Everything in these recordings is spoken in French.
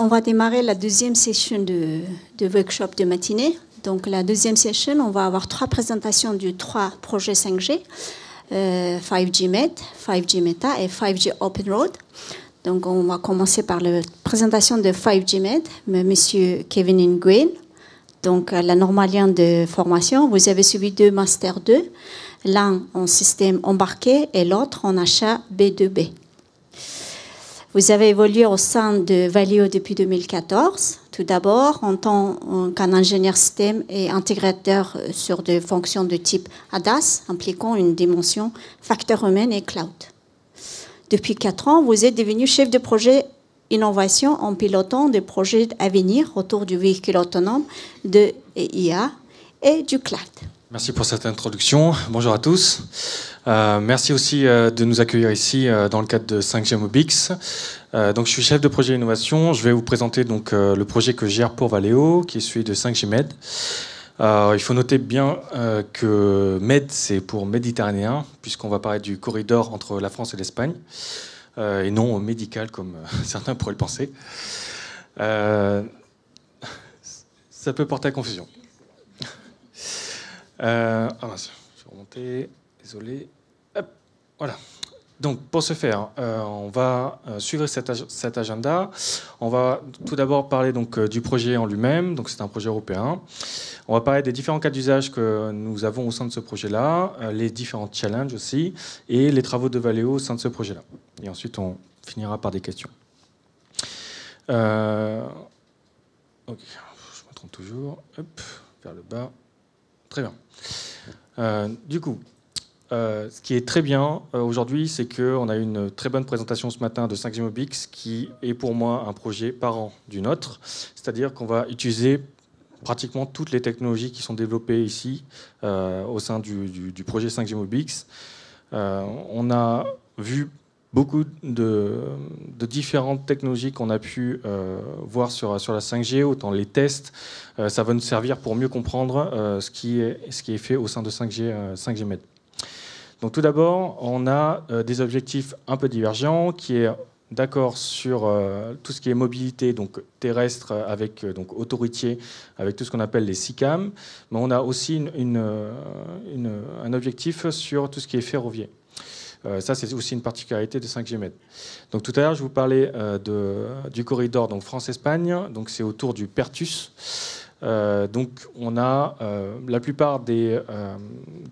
on va démarrer la deuxième session de, de, workshop de matinée. Donc la deuxième session, on va avoir trois présentations du trois projets 5G, 5G Med, 5G Meta et 5G Open Road. Donc on va commencer par la présentation de 5G Med, Monsieur Kevin Nguyen. Donc la normalien de formation, vous avez suivi deux Master 2, l'un en système embarqué et l'autre en achat B2B. Vous avez évolué au sein de Valio depuis 2014. Tout d'abord, en tant qu'un ingénieur système et intégrateur sur des fonctions de type ADAS, impliquant une dimension facteur humain et cloud. Depuis quatre ans, vous êtes devenu chef de projet innovation en pilotant des projets à venir autour du véhicule autonome, de IA et du cloud. Merci pour cette introduction. Bonjour à tous. Euh, merci aussi euh, de nous accueillir ici euh, dans le cadre de 5G Mobix. donc, je suis chef de projet innovation. Je vais vous présenter donc le projet que je gère pour Valeo, qui est celui de 5G Med. il faut noter bien que Med, c'est pour méditerranéen, puisqu'on va parler du corridor entre la France et l'Espagne, et non médical comme certains pourraient le penser. ça peut porter à confusion. Ah mince, je vais remonter, désolé. voilà. Donc, pour ce faire, euh, on va euh, suivre cet, agenda. On va tout d'abord parler donc, du projet en lui-même. Donc, c'est un projet européen. On va parler des différents cas d'usage que nous avons au sein de ce projet-là, les différents challenges aussi, et les travaux de Valeo au sein de ce projet-là. Et ensuite, on finira par des questions. je me trompe toujours. Hop, vers le bas. Très bien. Euh, du coup, euh, ce qui est très bien euh, aujourd'hui, c'est qu'on a une très bonne présentation ce matin de 5G Mobix, qui est pour moi un projet parent du nôtre. C'est-à-dire qu'on va utiliser pratiquement toutes les technologies qui sont développées ici au sein du, projet 5G Mobix. on a vu beaucoup de, différentes technologies qu'on a pu euh, voir sur, la 5G, autant les tests, euh, ça va nous servir pour mieux comprendre euh, ce, qui est, ce qui est fait au sein de 5G, 5G Med. Donc tout d'abord, on a des objectifs un peu divergents, qui est d'accord sur tout ce qui est mobilité donc terrestre avec donc autoroutier, avec tout ce qu'on appelle les SICAM, mais on a aussi un objectif sur tout ce qui est ferroviaire. Euh, ça, c'est aussi une particularité de 5G Med. Donc tout à l'heure, je vous parlais euh, de, du corridor France-Espagne. Donc c'est autour du Pertus. Euh, donc on a la plupart des,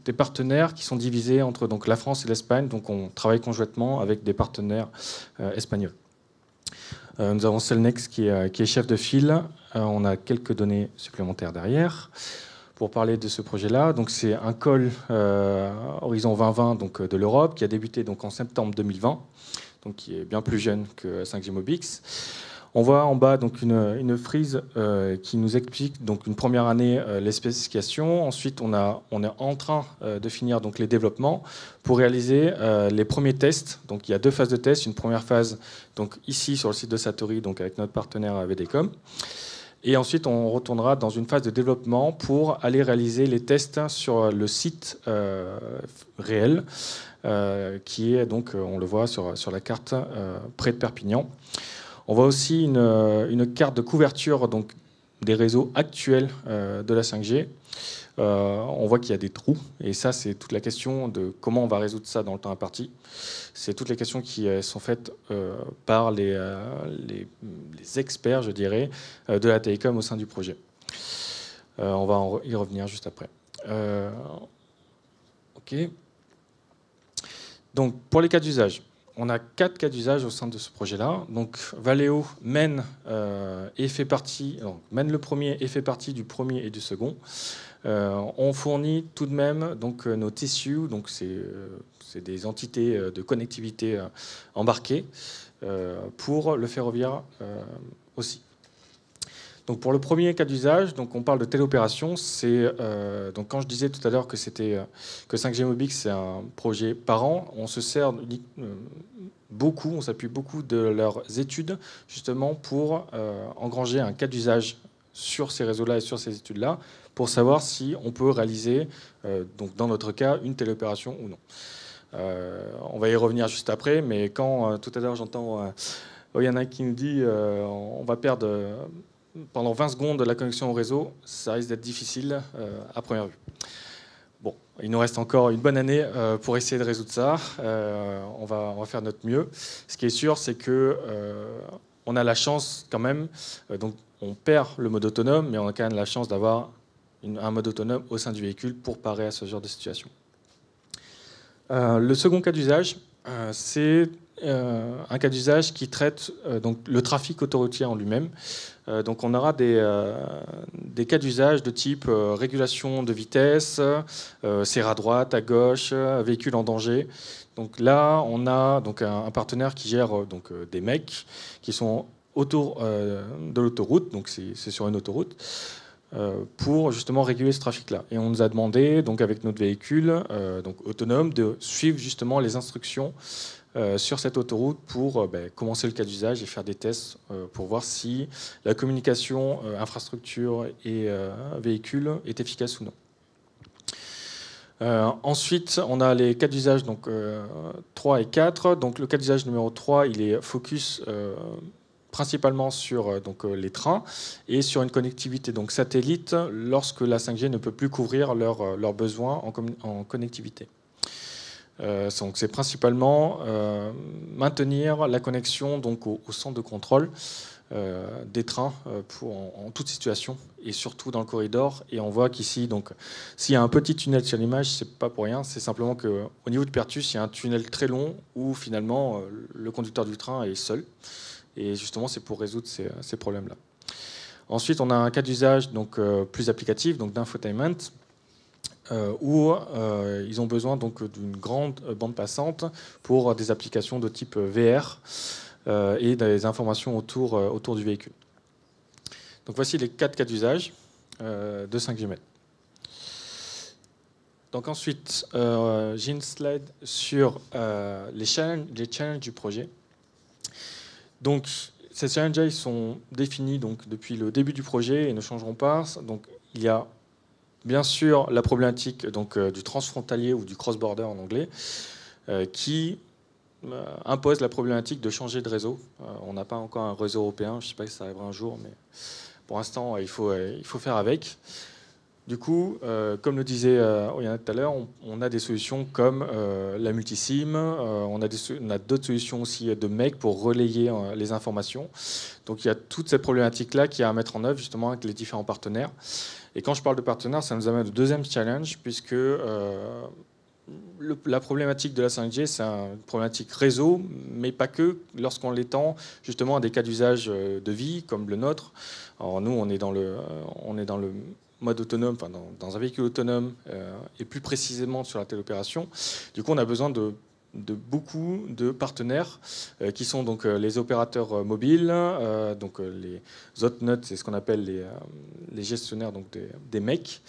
des, partenaires qui sont divisés entre donc, la France et l'Espagne. Donc on travaille conjointement avec des partenaires espagnols. nous avons Celnex qui est, chef de file. on a quelques données supplémentaires derrière pour parler de ce projet-là. Donc c'est un col euh, Horizon 2020 donc, euh, de l'Europe qui a débuté donc, en septembre 2020, donc qui est bien plus jeune que 5G Mobix. On voit en bas donc une, frise euh, qui nous explique donc une première année les spécifications. Ensuite, on, est en train de finir donc les développements pour réaliser les premiers tests. Donc, il y a deux phases de test. Une première phase donc ici sur le site de Satori, donc avec notre partenaire VDCom. Et ensuite, on retournera dans une phase de développement pour aller réaliser les tests sur le site euh, réel, euh, qui est donc, euh, on le voit sur, sur la carte, près de Perpignan. On voit aussi une, une, carte de couverture donc, des réseaux actuels de la 5G. Euh, on voit qu'il y a des trous. Et ça, c'est toute la question de comment on va résoudre ça dans le temps imparti. C'est toutes les questions qui euh, sont faites euh, par les, experts, je dirais, de la télécom au sein du projet. on va y revenir juste après. OK. Donc, pour les cas d'usage, on a quatre cas d'usage au sein de ce projet-là. Donc Valeo mène et fait partie, mène le premier et fait partie du premier et du second. Euh, on fournit tout de même donc, euh, nos tissus, donc c'est euh, des entités de connectivité embarquées, pour le ferroviaire aussi. Donc pour le premier cas d'usage, donc on parle de téléopération. C'est donc quand je disais tout à l'heure que c'était que 5G Mobix c'est un projet par an, on se sert beaucoup, on s'appuie beaucoup de leurs études justement pour engranger un cas d'usage sur ces réseaux-là et sur ces études-là pour savoir si on peut réaliser, euh, donc dans notre cas, une telle opération ou non. Euh, on va y revenir juste après, mais quand euh, tout à l'heure j'entends Oh, il y en a qui nous dit on va perdre pendant 20 secondes la connexion au réseau. Ça risque d'être difficile à première vue. Bon, il nous reste encore une bonne année pour essayer de résoudre ça. on, va, on va faire notre mieux. Ce qui est sûr, c'est que on a la chance quand même, donc on perd le mode autonome, mais on a quand même la chance d'avoir un mode autonome au sein du véhicule pour parer à ce genre de situation. Euh, le second cas d'usage, euh, c'est euh, un cas d'usage qui traite donc, le trafic autoroutier en lui-même. donc on aura des, des cas d'usage de type régulation de vitesse, serre à droite, à gauche, véhicule en danger. Donc là, on a donc un, partenaire qui gère donc, des mecs qui sont autour de l'autoroute, donc c'est sur une autoroute. Euh, pour justement réguler ce trafic-là. Et on nous a demandé, donc avec notre véhicule euh, donc autonome, de suivre justement les instructions euh, sur cette autoroute pour ben, commencer le cas d'usage et faire des tests pour voir si la communication infrastructure et véhicule est efficace ou non. ensuite, on a les cas d'usage donc 3 et 4. Donc le cas d'usage numéro 3, il est focus principalement sur euh, donc, euh, les trains et sur une connectivité donc satellite lorsque la 5G ne peut plus couvrir leurs euh, besoins en connectivité. Donc c'est principalement maintenir la connexion donc au, centre de contrôle des trains pour, en, toute situation et surtout dans le corridor. Et on voit qu'ici, donc, s'il y a un petit tunnel sur l'image, c'est pas pour rien. C'est simplement que au niveau de Pertus, il y a un tunnel très long où finalement le conducteur du train est seul. Et justement, c'est pour résoudre ces, problèmes-là. Ensuite, on a un cas d'usage donc euh, plus applicatif, donc d'infotainment, euh, où euh, ils ont besoin donc d'une grande bande passante pour des applications de type VR et des informations autour, autour du véhicule. Donc voici les quatre cas d'usage de 5G Donc ensuite, j'ai une slide sur les challenges, du projet. Donc, ces challenges sont définis donc, depuis le début du projet et ne changeront pas. Donc, il y a bien sûr la problématique donc, euh, du transfrontalier ou du cross-border en anglais, euh, qui euh, impose la problématique de changer de réseau. on n'a pas encore un réseau européen, je ne sais pas si ça arrivera un jour, mais pour l'instant, il faut, il faut faire avec. Du coup, comme le disait Oriana tout à l'heure, on, a des solutions comme la multisim, on a d'autres solutions aussi de MEC pour relayer les informations. Donc il y a toute cette problématique-là qui a à mettre en œuvre justement avec les différents partenaires. Et quand je parle de partenaires, ça nous amène au deuxième challenge, puisque la problématique de la 5G, c'est une problématique réseau, mais pas que, lorsqu'on l'étend justement à des cas d'usage de vie comme le nôtre. Alors nous, on est dans le, mode autonome, dans, un véhicule autonome, euh, et plus précisément sur la téléopération. Du coup, on a besoin de, beaucoup de partenaires euh, qui sont donc euh, les opérateurs mobiles, donc les hotnuts, c'est ce qu'on appelle les, gestionnaires donc des, des MEC.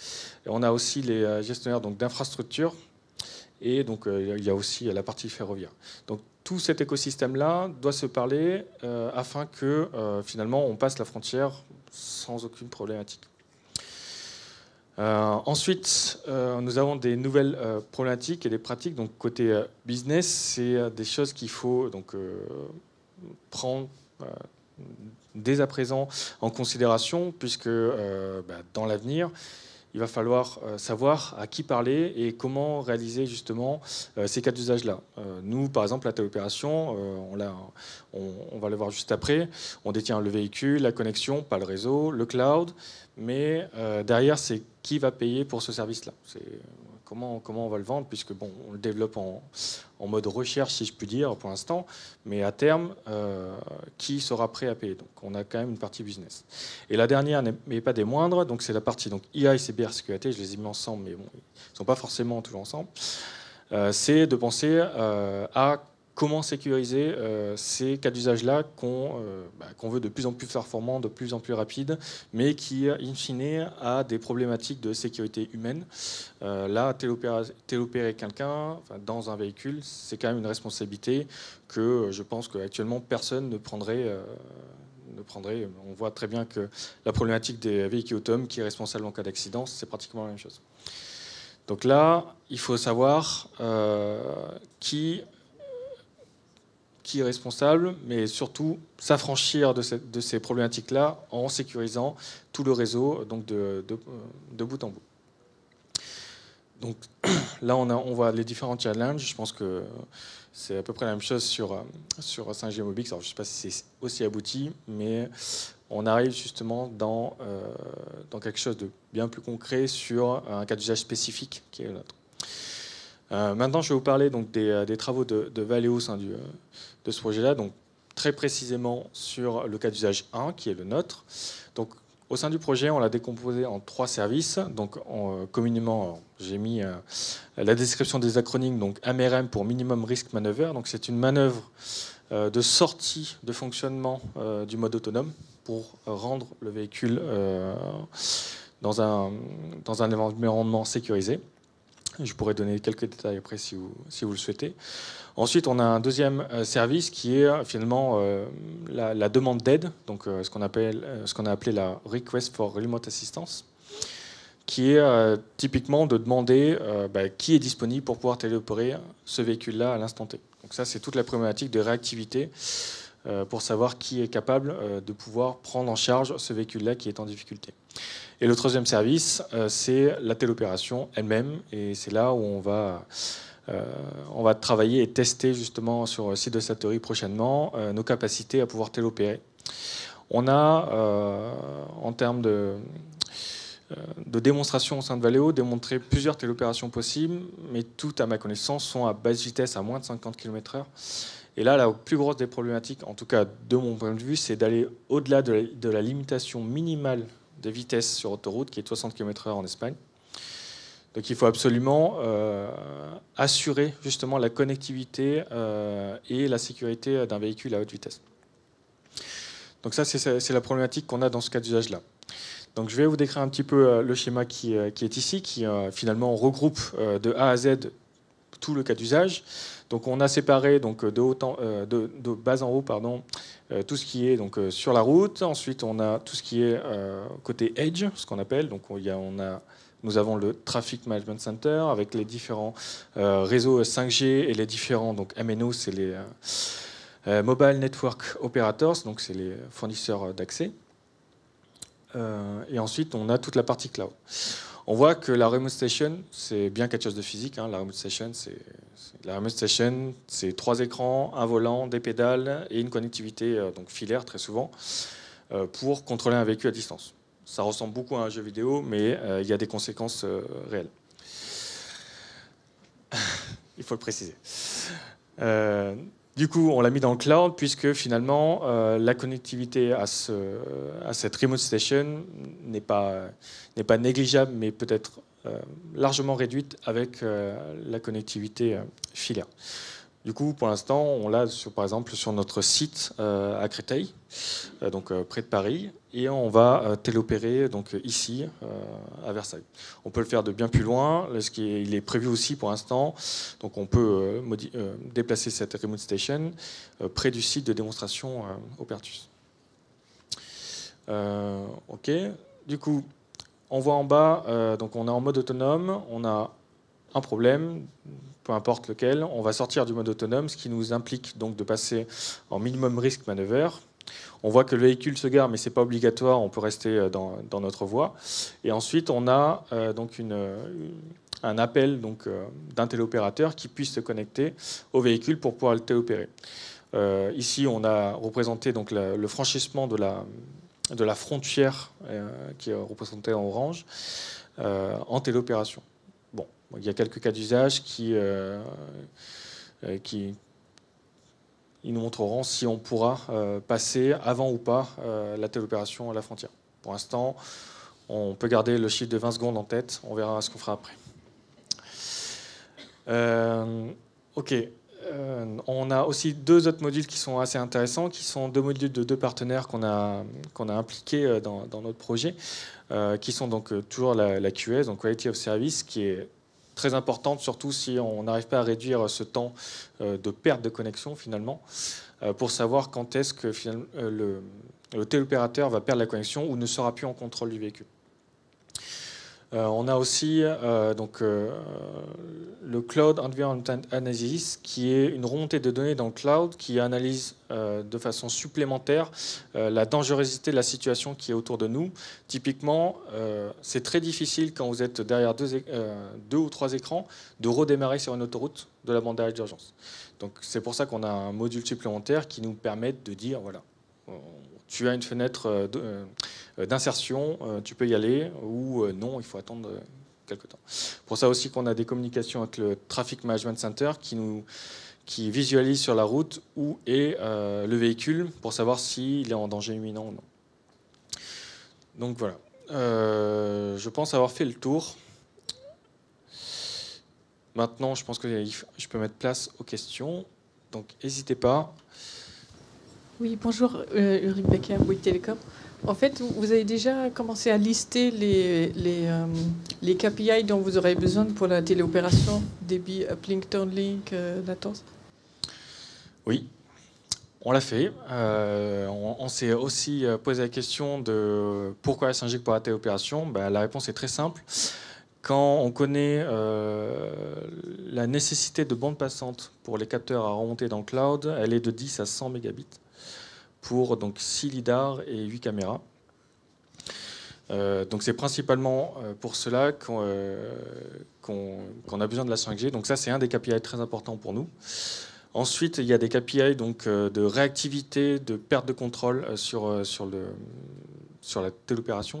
Et on a aussi les gestionnaires d'infrastructures, et donc il y a aussi la partie ferroviaire. Donc tout cet écosystème-là doit se parler afin que finalement on passe la frontière sans aucune problématique. Euh, ensuite, euh, nous avons des nouvelles euh, problématiques et des pratiques. Donc, côté business, c'est des choses qu'il faut donc, prendre dès à présent en considération, puisque bah, dans l'avenir, il va falloir euh, savoir à qui parler et comment réaliser justement euh, ces cas d'usage-là. Euh, nous, par exemple, la téléopération, on, on, on, va le voir juste après, on détient le véhicule, la connexion, pas le réseau, le cloud, mais derrière, c'est qui va payer pour ce service-là comment, on va le vendre, puisque bon, on le développe en, mode recherche, si je puis dire, pour l'instant, mais à terme, euh, qui sera prêt à payer? Donc on a quand même une partie business. Et la dernière, mais pas des moindres, donc c'est la partie donc IA et cybersécurité, je les ai mis ensemble, mais bon, ils ne sont pas forcément toujours ensemble. Euh, c'est de penser euh, à comment sécuriser euh, ces cas d'usage-là euh, bah, qu'on veut de plus en plus performants, de plus en plus rapides, mais qui, in fine, a des problématiques de sécurité humaine. Euh, là, télopérer, quelqu'un dans un véhicule, c'est quand même une responsabilité que je pense qu'actuellement personne ne prendrait. ne prendrait. On voit très bien que la problématique des véhicules autonomes qui est responsable en cas d'accident, c'est pratiquement la même chose. Donc là, il faut savoir qui responsable, mais surtout s'affranchir de, ces problématiques-là en sécurisant tout le réseau donc de, bout en bout. Donc là, on, a, on, voit les différents challenges. Je pense que c'est à peu près la même chose sur, sur 5G Mobix. Alors, je sais pas si c'est aussi abouti, mais on arrive justement dans, euh, dans quelque chose de bien plus concret sur un cas d'usage spécifique qui est le nôtre. Euh, maintenant, je vais vous parler donc, des, euh, travaux de, de Valeo au sein du, de ce projet-là, donc très précisément sur le cas d'usage 1, qui est le nôtre. Donc, au sein du projet, on l'a décomposé en trois services. Donc, en, communément, j'ai mis la description des acronymes, donc MRM pour Minimum Risk Maneuver. Donc, c'est une manœuvre de sortie de fonctionnement du mode autonome pour rendre le véhicule dans un environnement sécurisé. Je pourrais donner quelques détails après si vous, le souhaitez. Ensuite, on a un deuxième euh, service qui est euh, finalement euh, la, demande d'aide, donc ce qu'on appelle, ce qu'on a appelé la Request for Remote Assistance, qui est typiquement de demander bah, qui est disponible pour pouvoir téléopérer ce véhicule-là à l'instant T. Donc ça, c'est toute la problématique de réactivité pour savoir qui est capable de pouvoir prendre en charge ce véhicule-là qui est en difficulté. Et le troisième service, euh, c'est la télopération elle-même. Et c'est là où on va, euh, on va travailler et tester justement sur le site de Satori prochainement euh, nos capacités à pouvoir télopérer. On a, en termes de, de démonstration au sein de Valeo, démontré plusieurs télopérations possibles, mais toutes, à ma connaissance, sont à basse vitesse, à moins de 50 km/h. Et là, la plus grosse des problématiques, en tout cas de mon point de vue, c'est d'aller au-delà de, la limitation minimale de vitesse sur autoroute, qui est 60 km/h en Espagne. Donc il faut absolument euh, assurer justement la connectivité euh, et la sécurité d'un véhicule à haute vitesse. Donc ça, c'est la problématique qu'on a dans ce cas d'usage-là. Donc je vais vous décrire un petit peu euh, le schéma qui, qui est ici, qui finalement regroupe de A à Z tout le cas d'usage. Donc on a séparé donc de, de, de, bas en haut pardon, euh, tout ce qui est donc euh, sur la route. Ensuite on a tout ce qui est côté edge, ce qu'on appelle. Donc on a, nous avons le Traffic Management Center avec les différents réseaux 5G et les différents donc MNO, c'est les Mobile Network Operators, donc c'est les fournisseurs d'accès. et ensuite on a toute la partie cloud. On voit que la remote station, c'est bien quelque chose de physique. Hein. La remote station, c'est trois écrans, un volant, des pédales et une connectivité euh, donc filaire très souvent euh, pour contrôler un véhicule à distance. Ça ressemble beaucoup à un jeu vidéo, mais euh, il y a des conséquences réelles. il faut le préciser. Du coup, on l'a mis dans le cloud puisque finalement, la connectivité à, ce, à, cette remote station n'est pas, négligeable, mais peut-être euh, largement réduite avec euh, la connectivité euh, filaire. Du coup, pour l'instant, on l'a par exemple sur notre site à Créteil, donc près de Paris, et on va télopérer donc ici à Versailles. On peut le faire de bien plus loin, ce qui est, il est prévu aussi pour l'instant. Donc on peut déplacer cette remote station près du site de démonstration au Pertus. ok. Du coup, on voit en bas, euh, donc on est en mode autonome, on a un problème, peu lequel, on va sortir du mode autonome, ce qui nous implique donc de passer en minimum risque manœuvre. On voit que le véhicule se gare, mais ce n'est pas obligatoire, on peut rester euh, dans, notre voie. Et ensuite, on a euh, donc un appel donc, d'un téléopérateur qui puisse se connecter au véhicule pour pouvoir le téléopérer. ici, on a représenté donc, le franchissement de la, de la frontière euh, qui est représentée en orange euh, en téléopération. Il y a quelques cas d'usage qui, euh, qui ils nous montreront si on pourra passer avant ou pas la téléopération à la frontière. Pour l'instant, on peut garder le chiffre de 20 secondes en tête, on verra ce qu'on fera après. ok, euh, on a aussi deux autres modules qui sont assez intéressants, qui sont deux modules de deux partenaires qu'on a, a impliqués euh, dans, notre projet, euh, qui sont donc toujours la, QS, donc Quality of Service, qui est très importante, surtout si on n'arrive pas à réduire ce temps de perte de connexion finalement, pour savoir quand est-ce que le, le téléopérateur va perdre la connexion ou ne sera plus en contrôle du véhicule. On a aussi donc, le Cloud Environment Analysis, qui est une remontée de données dans le cloud qui analyse euh, de façon supplémentaire euh, la dangerosité de la situation qui est autour de nous. Typiquement, euh, c'est très difficile quand vous êtes derrière deux, ou trois écrans de redémarrer sur une autoroute de la bande d'arrêt d'urgence. C'est pour ça qu'on a un module supplémentaire qui nous permet de dire, voilà, tu as une fenêtre d'insertion, tu peux y aller, ou non, il faut attendre quelque temps. Pour ça aussi qu'on a des communications avec le Traffic Management Center qui nous qui visualise sur la route où est euh, le véhicule pour savoir s'il est en danger imminent ou non. Donc voilà. Euh, je pense avoir fait le tour. Maintenant, je pense que je peux mettre place aux questions. Donc n'hésitez pas. Oui, bonjour, euh, Ulrich Becker, Bouygues Télécom. En fait, vous avez déjà commencé à lister les, euh, KPI dont vous aurez besoin pour la téléopération, débit, uplink, downlink, euh, Oui, on l'a fait. Euh, on, s'est aussi posé la question de pourquoi la 5G pour la téléopération. Ben, la réponse est très simple. Quand on connaît la nécessité de bande passante pour les capteurs à remonter dans le cloud, elle est de 10 à 100 mégabits pour donc 6 lidars et 8 caméras. Euh, donc c'est principalement euh, pour cela euh, qu'on a besoin de la 5G. Donc ça c'est un des KPI très importants pour nous. Ensuite il y a des KPI donc, de réactivité, de perte de contrôle sur, sur, le, sur la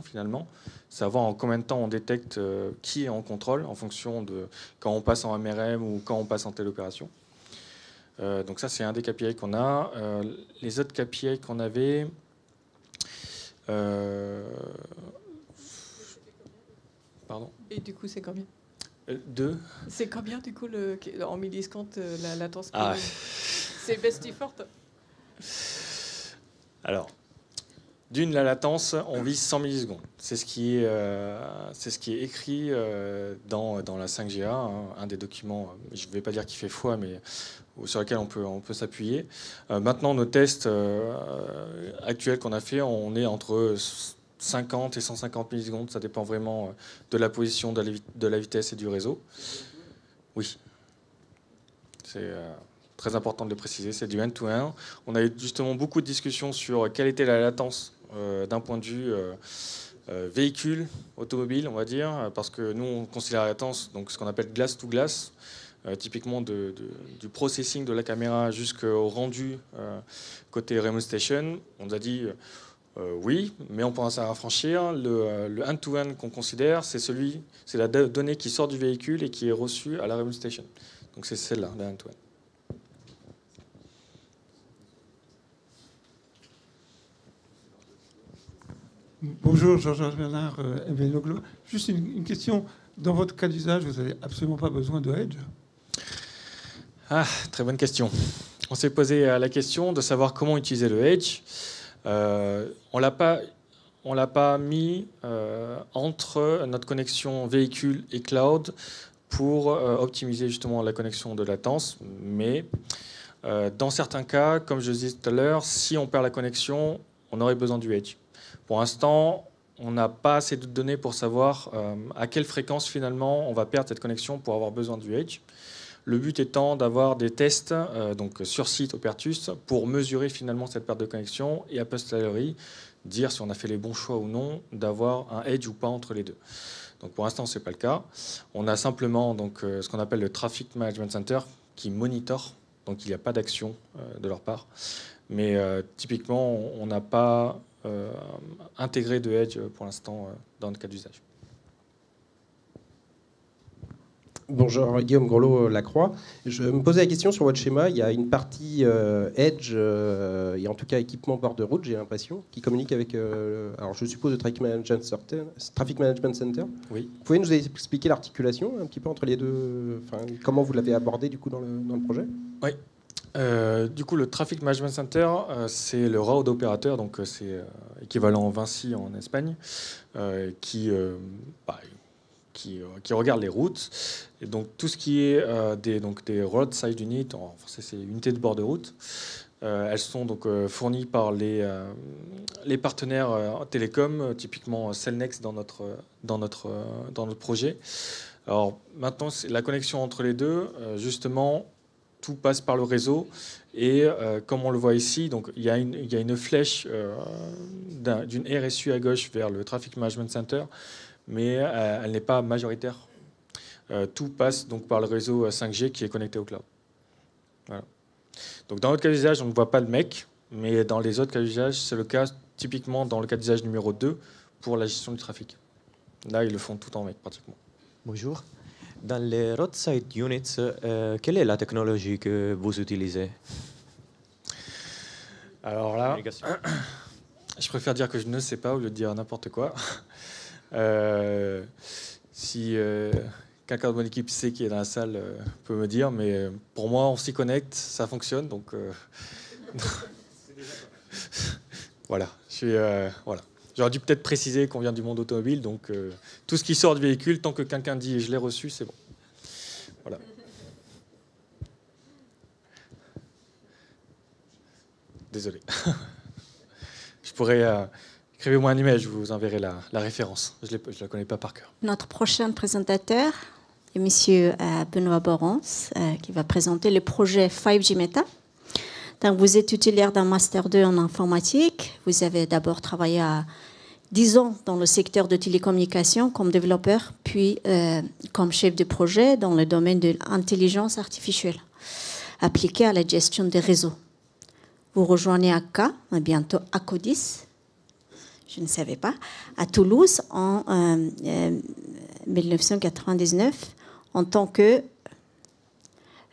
finalement. Savoir en combien de temps on détecte qui est en contrôle en fonction de quand on passe en MRM ou quand on passe en téléopération. Euh, donc ça, c'est un des KPI qu'on a. Euh, les autres KPI qu'on avait... Euh, pardon Et du coup, c'est combien? Deux. C'est combien, du coup, le, en millisecondes, la latence ah. C'est best effort Alors, d'une, la latence, on vise 100 millisecondes. C'est ce, qui est, qui est écrit dans, dans la 5GA, hein, un des documents, je ne vais pas dire qu'il fait foi, mais sur lequel on peut, s'appuyer. Euh, maintenant, nos tests euh, actuels qu'on a fait, on est entre 50 et 150 millisecondes. Ça dépend vraiment euh, de la position, de la, vitesse et du réseau. Oui. C'est très important de le préciser. C'est du end-to-end. On a eu justement beaucoup de discussions sur quelle était la latence d'un point de vue véhicule, automobile, on va dire, parce que nous, on considère la latence, donc ce qu'on appelle glass to glass. Euh, typiquement du processing de la caméra jusqu'au rendu euh, côté remote station, on nous a dit euh, oui, mais on pense à rafraîchir. Le end-to-end qu'on considère, c'est celui, c'est la donnée qui sort du véhicule et qui est reçue à la remote station. Donc c'est celle-là, la end-to-end. Bonjour, Georges Bernard, euh, Juste une, question. Dans votre cas d'usage, vous n'avez absolument pas besoin de Edge? Ah, très bonne question. On s'est posé la question de savoir comment utiliser le Edge. Euh, on l'a pas, l'a pas mis euh, entre notre connexion véhicule et cloud pour euh, optimiser justement la connexion de latence. Mais dans certains cas, comme je disais tout à l'heure, si on perd la connexion, on aurait besoin du Edge. Pour l'instant, on n'a pas assez de données pour savoir à quelle fréquence finalement on va perdre cette connexion pour avoir besoin du Edge. Le but étant d'avoir des tests euh, donc sur site au Pertus pour mesurer finalement cette perte de connexion et a posteriori dire si on a fait les bons choix ou non d'avoir un edge ou pas entre les deux. Donc pour l'instant, ce n'est pas le cas. On a simplement donc, euh, ce qu'on appelle le Traffic Management Center qui monitore, donc il n'y a pas d'action euh, de leur part. Mais typiquement, on n'a pas intégré de edge pour l'instant dans le cas d'usage. Bonjour, Guillaume Grelot-Lacroix. Je me posais la question sur votre schéma. Il y a une partie euh, Edge, euh, et en tout cas équipement bord de route, j'ai l'impression, qui communique avec, euh, alors je suppose, le Traffic Management Center. Traffic Management Center. Oui. Vous pouvez nous expliquer l'articulation un petit peu entre les deux enfin, Comment vous l'avez abordé du coup dans le, dans le projet? Oui. Du coup, le Traffic Management Center, c'est le road opérateur, donc c'est équivalent Vinci en Espagne, qui, bah, qui, regarde les routes et donc tout ce qui est euh, des, donc, des roadside units, en français c'est unités de bord de route, euh, elles sont donc euh, fournies par les, les partenaires télécoms, typiquement Cellnex dans notre, dans notre, dans notre projet. Alors maintenant, la connexion entre les deux, justement, tout passe par le réseau. Et comme on le voit ici, donc, il, y a une, il y a une flèche d'une RSU à gauche vers le Traffic Management Center, mais elle n'est pas majoritaire. tout passe donc par le réseau 5G qui est connecté au cloud. Donc dans notre cas d'usage, on ne voit pas le mec, mais dans les autres cas d'usage, c'est le cas typiquement dans le cas d'usage numéro 2 pour la gestion du trafic. Là, ils le font tout en mec pratiquement. Bonjour. Dans les roadside units, euh, quelle est la technologie que vous utilisez? Alors là, je préfère dire que je ne sais pas au lieu de dire n'importe quoi. Euh, si euh, quelqu'un de mon équipe sait qui est dans la salle peut me dire, mais pour moi, on s'y connecte, ça fonctionne, donc voilà. Je suis voilà. J'aurais dû peut-être préciser qu'on vient du monde automobile, donc euh, tout ce qui sort du véhicule, tant que quelqu'un dit je l'ai reçu, c'est bon. Voilà. Désolé. je pourrais. Euh, Écrivez-moi un email, je vous enverrai la, référence. Je ne la connais pas par cœur. Notre prochain présentateur est M. Euh, Benoît Borance, qui va présenter le projet 5G Meta. Vous êtes titulaire d'un Master 2 en informatique. Vous avez d'abord travaillé à 10 ans dans le secteur de télécommunications comme développeur, puis euh, comme chef de projet dans le domaine de l'intelligence artificielle appliquée à la gestion des réseaux. Vous rejoignez ACA, bientôt ACODIS, je ne savais pas, à Toulouse en 1999 euh, euh, en tant que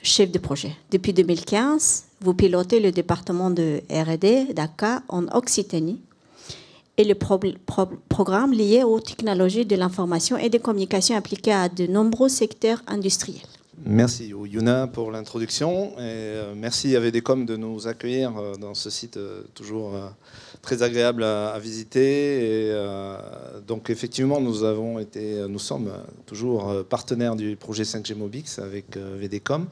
chef de projet. Depuis 2015, vous pilotez le département de RD d'ACA en Occitanie et le programme lié aux technologies de l'information et des communications appliquées à de nombreux secteurs industriels. Merci Yuna pour l'introduction et euh, merci à VDCom de nous accueillir euh, dans ce site euh, toujours très agréable à, visiter. Donc effectivement, nous avons été, nous sommes toujours partenaires du projet 5G Mobix avec VDCom.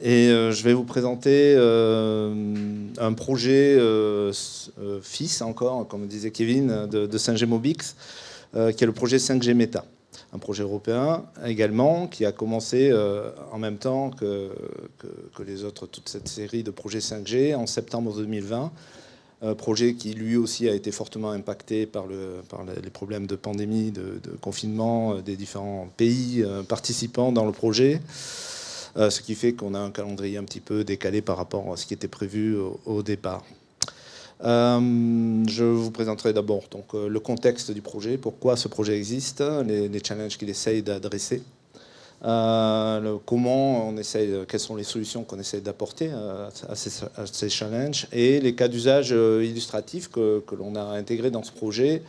Et je vais vous présenter un projet fils encore, comme disait Kevin, de, de 5G Mobix, qui est le projet 5G Meta un projet européen également qui a commencé euh, en même temps que, les autres, toute cette série de projets 5G en septembre 2020. Un projet qui lui aussi a été fortement impacté par, le, par les problèmes de pandémie, de, confinement euh, des différents pays euh, participants dans le projet. Ce qui fait qu'on a un calendrier un petit peu décalé par rapport à ce qui était prévu au départ. Euh, je vous présenterai d'abord donc euh, le contexte du projet, pourquoi ce projet existe, les, challenges qu'il essaye d'adresser, euh, comment on essaye, quelles sont les solutions qu'on essaye d'apporter à, ces, challenges et les cas d'usage illustratifs que, l'on a intégrés dans ce projet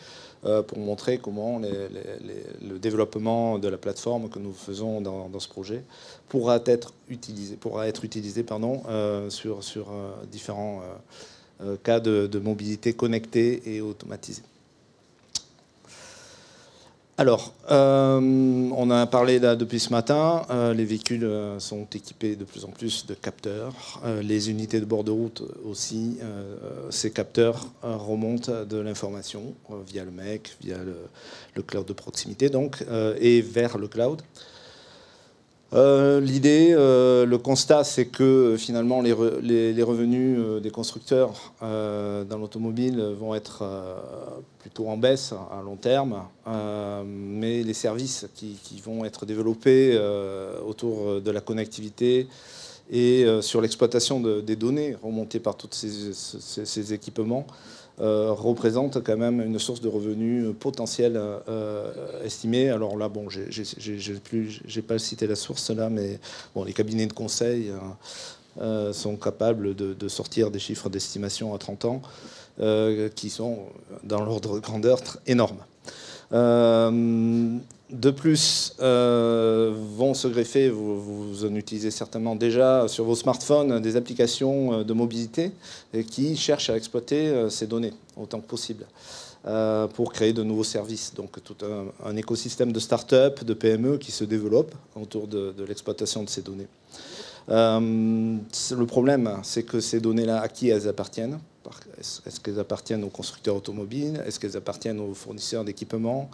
pour montrer comment le développement de la plateforme que nous faisons dans, ce projet pourra être utilisé, pourra être pardon, sur, sur différents euh, cas de, mobilité connectée et automatisée. Alors, euh, on a parlé depuis ce matin, euh, les véhicules sont équipés de plus en plus de capteurs, les unités de bord de route aussi, ces capteurs remontent de l'information via le MEC, via le, le, cloud de proximité donc, et vers le cloud. Euh, l'idée, euh, le constat, c'est que euh, finalement les, revenus des constructeurs dans l'automobile vont être plutôt en baisse à long terme, mais les services qui, vont être développés autour de la connectivité et sur l'exploitation des données remontées par tous ces équipements euh, représente quand même une source de revenus potentielle euh, estimée. Alors là, bon, j'ai pas cité la source là, mais bon, les cabinets de conseil euh, sont capables de, sortir des chiffres d'estimation à 30 ans qui sont dans l'ordre de grandeur énormes. De plus, euh, vont se greffer, vous, en utilisez certainement déjà sur vos smartphones, des applications euh, de mobilité qui cherchent à exploiter euh, ces données autant que possible pour créer de nouveaux services. Donc tout un, écosystème de start-up, de PME qui se développe autour de, l'exploitation de ces données. le problème, c'est que ces données-là, à qui elles appartiennent? Est-ce qu'elles appartiennent aux constructeurs automobiles? Est-ce qu'elles appartiennent aux fournisseurs d'équipements?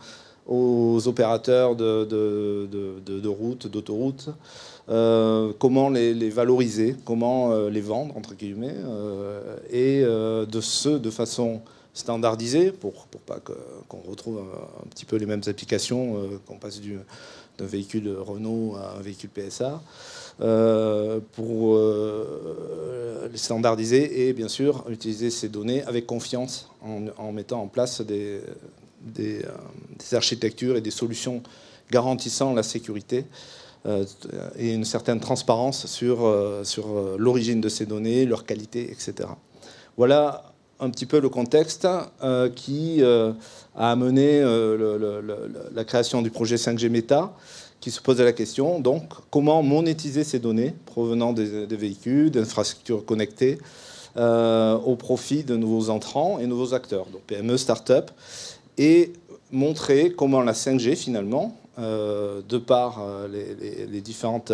Aux opérateurs de, routes, d'autoroutes, comment les, valoriser, comment les vendre, entre guillemets, et de ce de façon standardisée, pour, pour pas qu'on retrouve un, petit peu les mêmes applications, qu'on passe d'un véhicule Renault à un véhicule PSA. Euh, pour euh, les standardiser et bien sûr utiliser ces données avec confiance en, mettant en place des, des, architectures et des solutions garantissant la sécurité euh, et une certaine transparence sur, sur l'origine de ces données, leur qualité, etc. Voilà un petit peu le contexte qui a amené la création du projet 5G Meta qui se posait la question, donc, comment monétiser ces données provenant des, véhicules, d'infrastructures connectées, euh, au profit de nouveaux entrants et nouveaux acteurs, donc PME, start-up, et montrer comment la 5G, finalement, euh, de par euh, les, différentes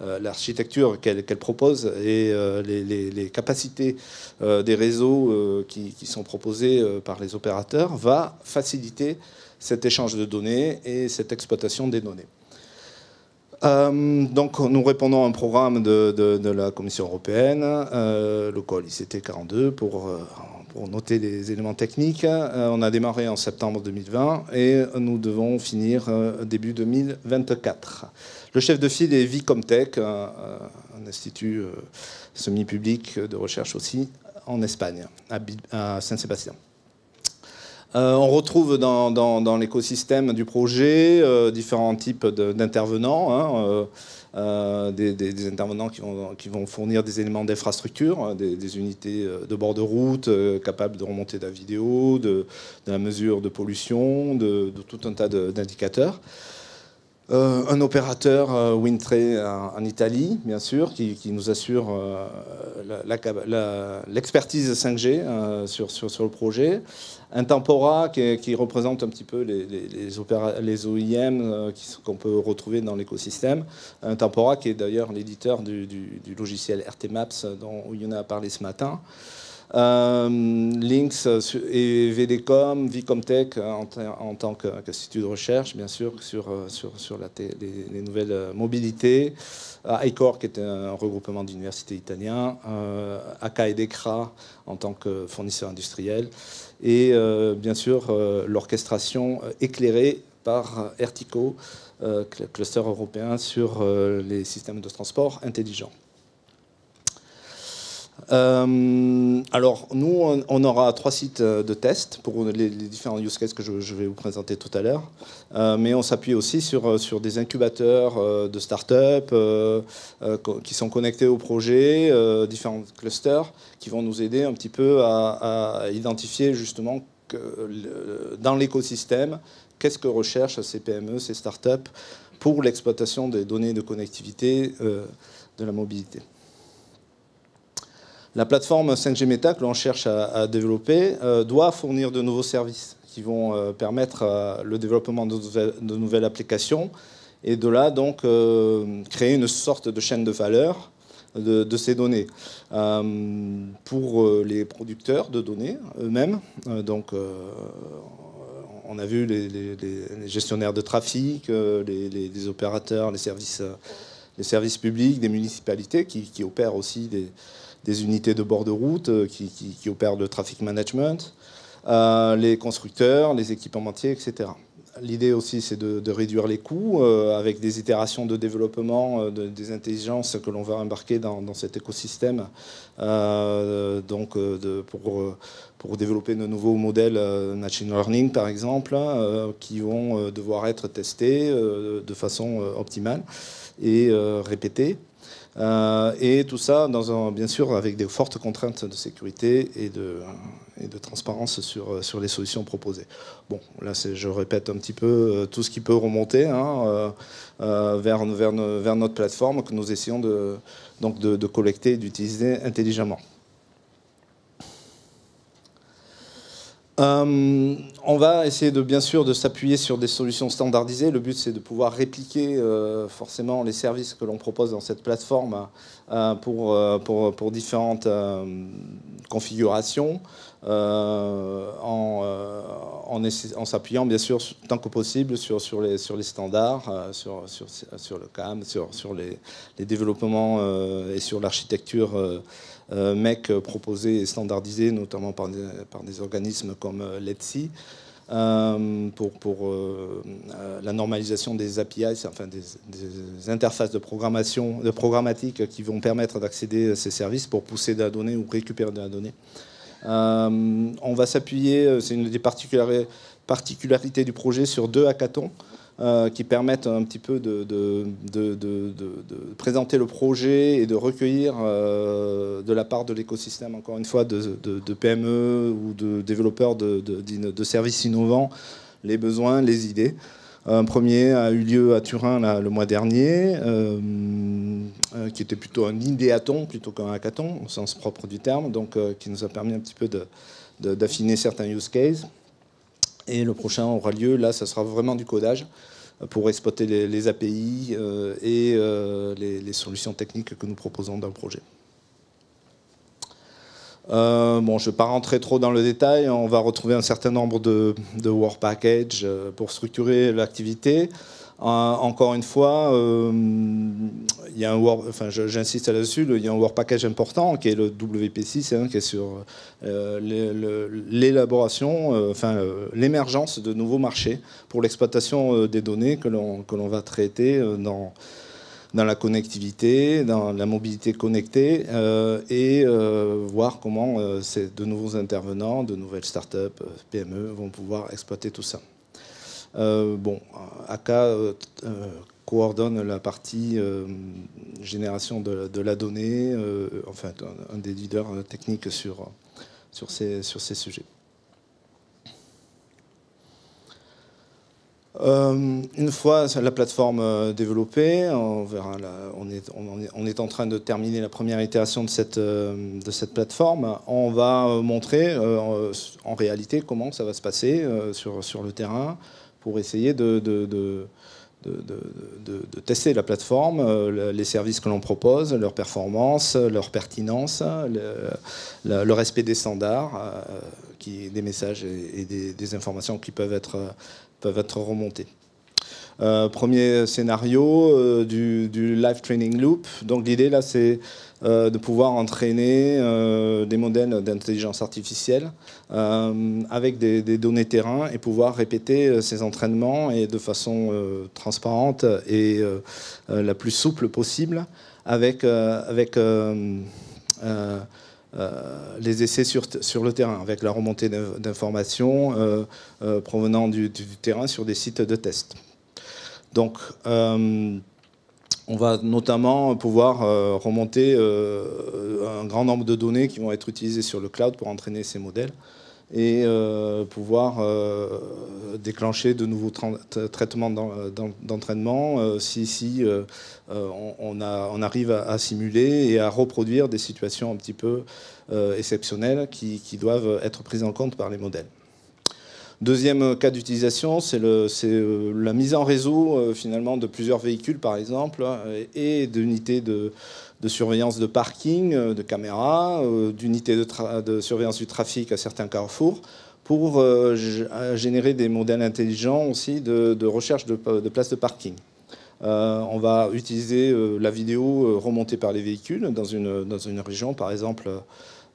l'architecture qu'elle propose et les, capacités des réseaux qui, sont proposés par les opérateurs, va faciliter cet échange de données et cette exploitation des données. Euh, donc nous répondons à un programme de, la Commission européenne, euh, le call ICT 42, pour, euh, pour, noter les éléments techniques. Euh, on a démarré en septembre 2020 et nous devons finir début 2024. Le chef de file est Vicomtech, un, un institut semi-public de recherche aussi en Espagne, à Saint-Sébastien. Euh, on retrouve dans, l'écosystème du projet euh, différents types d'intervenants. Hein, euh, des, intervenants qui vont, fournir des éléments d'infrastructure, hein, des, unités de bord de route capables de remonter de la vidéo, de, la mesure de pollution, de tout un tas d'indicateurs. Euh, un opérateur euh, Wintray en, Italie, bien sûr, qui, nous assure euh, l'expertise 5G sur, sur, le projet. Un Tempora qui, représente un petit peu les, les, OIM qu'on peut retrouver dans l'écosystème. Un Tempora qui est d'ailleurs l'éditeur du, logiciel RT Maps dont Yuna a parlé ce matin. Euh, Lynx et VDCom, Vicomtech en, en tant qu'institut de recherche, bien sûr, sur, euh, les, nouvelles euh, mobilités. ICOR, qui est un regroupement d'universités italiens. ACA et DECRA en tant que fournisseur industriel. Et bien sûr, l'orchestration éclairée par Ertico, cluster européen sur les systèmes de transport intelligents. Euh, alors, nous, on aura trois sites euh, de test pour les, différents use cases que je, vais vous présenter tout à l'heure. Euh, mais on s'appuie aussi sur, sur des incubateurs de start-up qui sont connectés au projet, différents clusters qui vont nous aider un petit peu à, identifier justement dans l'écosystème qu'est-ce que recherchent ces PME, ces start-up pour l'exploitation des données de connectivité de la mobilité. La plateforme 5G Meta que l'on cherche à, développer euh, doit fournir de nouveaux services qui vont euh, permettre euh, le développement de nouvelles, applications et de là donc créer une sorte de chaîne de valeur de, ces données pour les producteurs de données eux-mêmes. donc on a vu les, gestionnaires de trafic, les, opérateurs, les services, publics, des municipalités qui opèrent aussi des, des unités de bord de route euh, qui, opèrent le traffic management, euh, les constructeurs, les équipementiers, etc. L'idée aussi, c'est de, réduire les coûts euh, avec des itérations de développement des intelligences que l'on va embarquer dans, cet écosystème donc, pour, développer de nouveaux modèles machine learning, par exemple, qui vont devoir être testés de façon optimale et répétée. Euh, et tout ça, dans un, bien sûr, avec des fortes contraintes de sécurité et de, et de transparence sur, sur les solutions proposées. Bon, là, je répète un petit peu euh, tout ce qui peut remonter hein, euh, vers, notre plateforme que nous essayons de, donc de collecter et d'utiliser intelligemment. Euh, on va essayer de bien sûr de s'appuyer sur des solutions standardisées. Le but c'est de pouvoir répliquer euh, forcément les services que l'on propose dans cette plateforme euh, pour, différentes configurations en, s'appuyant bien sûr tant que possible sur, les, standards, sur, le CAM, sur, les, développements et sur l'architecture MEC proposés et standardisés, notamment par des, organismes comme euh, l'ETSI. Euh, pour, pour la normalisation des API, enfin des, interfaces de programmation, de programmatique qui vont permettre d'accéder à ces services pour pousser de la donnée ou récupérer de la donnée. on va s'appuyer, c'est une des particularités du projet, sur deux hackathons. Euh, qui permettent un petit peu de, présenter le projet et de recueillir euh, de la part de l'écosystème, encore une fois, de, PME ou de développeurs de, services innovants, les besoins, les idées. Un premier a eu lieu à Turin le mois dernier, euh, qui était plutôt un idéaton plutôt qu'un hackathon, au sens propre du terme, donc qui nous a permis un petit peu d'affiner certains use cases. Et le prochain aura lieu, là, ça sera vraiment du codage pour exploiter les, API euh, et euh, les, solutions techniques que nous proposons dans le projet. Euh, bon, je ne vais pas rentrer trop dans le détail. On va retrouver un certain nombre de, de packages pour structurer l'activité. Euh, encore une fois, euh, il y a un enfin, j'insiste là-dessus, il y a un work package important qui est le WP6, hein, qui est sur euh, l'élaboration, enfin l'émergence de nouveaux marchés pour l'exploitation des données que l'on va traiter dans dans la connectivité, dans la mobilité connectée, et voir comment ces de nouveaux intervenants, de nouvelles startups, PME vont pouvoir exploiter tout ça. Euh, bon, AK euh, euh, coordonne la partie génération de, la donnée, enfin un, des leaders techniques sur, ces, sujets. une fois la plateforme développée, on, est, en train de terminer la première itération de cette, plateforme. On va montrer en réalité comment ça va se passer sur le terrain, pour essayer de, tester la plateforme, euh, les services que l'on propose, leur performance, leur pertinence, le, respect des standards, euh, des messages et, des, informations qui peuvent être, peuvent être remontées. Euh, premier scénario du, du, live training loop. Donc l'idée là, c'est euh, de pouvoir entraîner euh, des modèles d'intelligence artificielle euh, avec des, données terrain et pouvoir répéter ces entraînements de façon transparente et la plus souple possible avec, les essais sur, le terrain, avec la remontée d'informations provenant du, terrain sur des sites de test. Donc, on va notamment pouvoir euh, remonter euh, un grand nombre de données qui vont être utilisées sur le cloud pour entraîner ces modèles et euh, pouvoir déclencher de nouveaux traitements d'entraînement si, on, arrive à, simuler et à reproduire des situations un petit peu exceptionnelles qui doivent être prises en compte par les modèles. Deuxième cas d'utilisation, c'est euh, la mise en réseau euh, finalement de plusieurs véhicules, par exemple, et d'unités de, surveillance de parking, euh, de caméras, d'unités de, surveillance du trafic à certains carrefours, pour générer des modèles intelligents aussi de, recherche de, places de parking. On va utiliser la vidéo remontée par les véhicules dans une, région, par exemple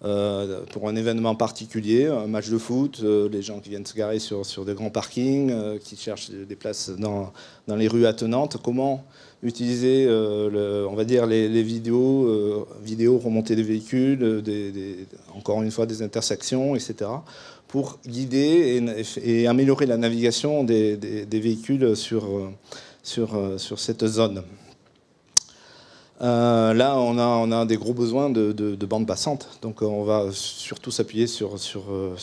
euh, pour un événement particulier, un match de foot, euh, les gens qui viennent se garer sur, des grands parkings, euh, qui cherchent des places dans, les rues attenantes. Comment utiliser, on va les, vidéos, remontées des véhicules, encore une fois des intersections, etc., pour guider et, améliorer la navigation des véhicules sur, sur, sur cette zone. Euh, là, on a, des gros besoins de, de, bande passante. Donc, euh, on va surtout s'appuyer sur, sur, euh,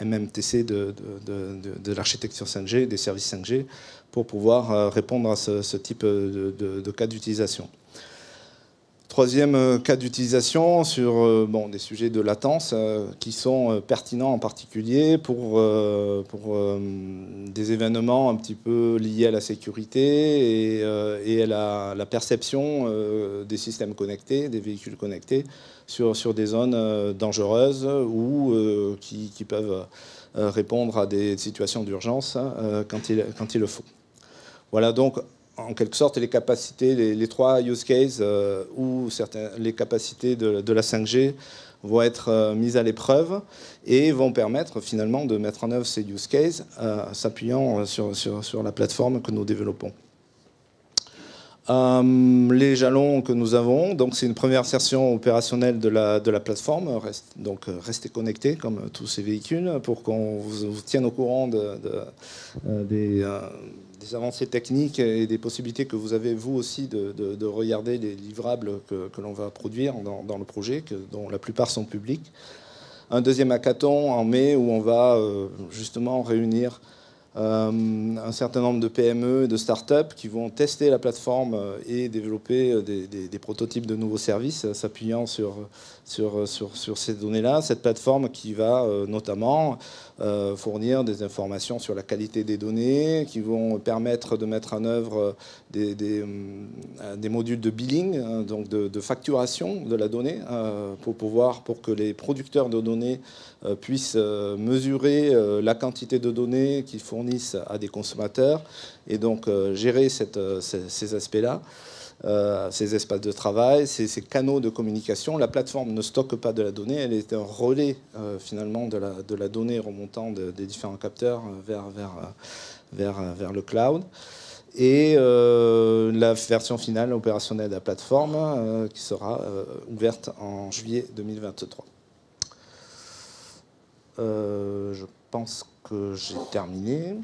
le MMTC de, de l'architecture 5G, des services 5G, pour pouvoir répondre à ce, type de, cas d'utilisation. Troisième euh, cas d'utilisation sur euh, bon, des sujets de latence qui sont pertinents en particulier pour, pour des événements un petit peu liés à la sécurité et, et à la, perception des systèmes connectés, des véhicules connectés sur, sur des zones dangereuses ou qui, qui, peuvent répondre à des situations d'urgence quand, il, quand il le faut. Voilà donc en quelque sorte les capacités, les, trois use cases euh, ou les capacités de, la 5G vont être euh, mises à l'épreuve et vont permettre finalement de mettre en œuvre ces use cases euh, s'appuyant sur, sur, la plateforme que nous développons. les jalons que nous avons, donc c'est une première version opérationnelle de la, de la plateforme, donc restez connectés comme tous ces véhicules pour qu'on vous, tienne au courant de, des des avancées techniques et des possibilités que vous avez vous aussi de, regarder les livrables que, l'on va produire dans, le projet, que, dont la plupart sont publics. Un deuxième hackathon en mai où on va euh, justement réunir un certain nombre de PME et de start-up qui vont tester la plateforme euh, et développer des, prototypes de nouveaux services s'appuyant sur, sur, sur, ces données-là. Cette plateforme qui va notamment euh, fournir des informations sur la qualité des données, qui vont permettre de mettre en œuvre des, des, euh, modules de billing, hein, donc de, facturation de la donnée, euh, pour pouvoir, pour que les producteurs de données puissent mesurer la quantité de données qu'ils fournissent à des consommateurs et donc gérer cette, ces aspects-là. Euh, ces espaces de travail, ces, canaux de communication. La plateforme ne stocke pas de la donnée, elle est un relais euh, finalement de la, de la, donnée remontant des différents capteurs euh, vers le cloud. Et la version finale opérationnelle de la plateforme qui sera ouverte en juillet 2023. je pense que j'ai terminé.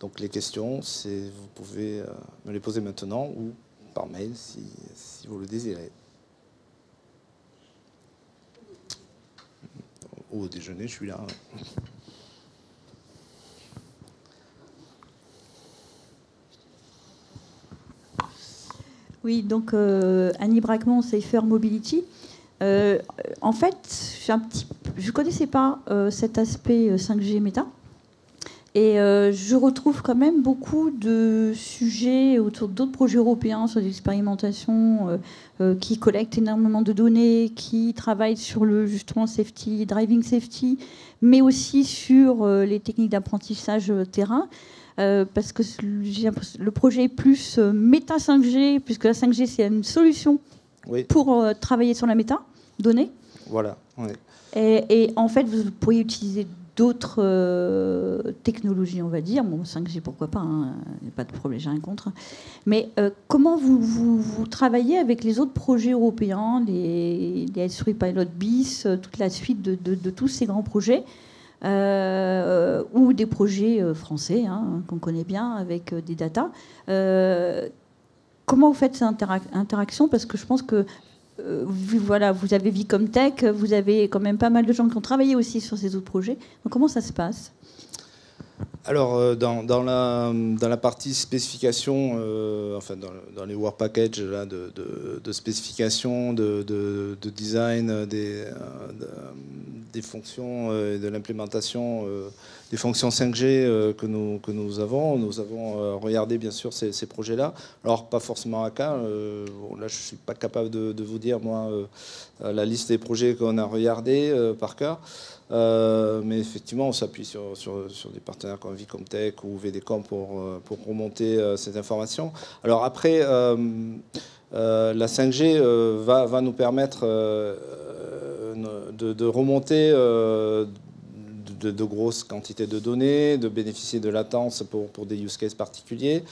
Donc les questions, vous pouvez euh, me les poser maintenant ou par mail si, vous le désirez. Au déjeuner, je suis là. Oui, donc euh, Annie Brackman, Safer Mobility. Euh, en fait, je ne connaissais pas cet aspect 5G méta. Et euh, je retrouve quand même beaucoup de sujets autour d'autres projets européens sur des expérimentations euh, euh, qui collectent énormément de données, qui travaillent sur le justement safety, driving safety, mais aussi sur les techniques d'apprentissage terrain. parce que le projet est plus méta 5G, puisque la 5G c'est une solution pour travailler sur la méta donnée. Voilà. Et, et, en fait, vous pourriez utiliser d'autres euh, technologies, on va dire. Bon, 5G, pourquoi pas, hein, pas de problème, j'ai rien contre. Mais euh, comment vous, vous, travaillez avec les autres projets européens, les, les S3 Pilot BIS, euh, toute la suite de, de, tous ces grands projets ou des projets français hein, qu'on connaît bien avec des datas. Comment vous faites cette interaction Parce que je pense que euh, voilà, vous avez Vicomtech, vous avez quand même pas mal de gens qui ont travaillé aussi sur ces autres projets. Comment ça se passe? Alors, euh, dans, la, partie spécification, euh, enfin dans, les work packages de, spécification, de, de, design des, des fonctions et de l'implémentation des fonctions 5G que, nous, que nous avons, nous avons regardé bien sûr ces, projets-là. Alors, pas forcément à cas, bon, là je ne suis pas capable de, vous dire, moi, la liste des projets qu'on a regardés par cœur. Euh, mais effectivement, on s'appuie sur, sur, des partenaires comme Vicomtech ou VDCom pour, euh, pour remonter euh, ces informations. Alors après, la 5G va, va, nous permettre de, remonter de, grosses quantités de données, de bénéficier de latence pour, pour des use cases particuliers.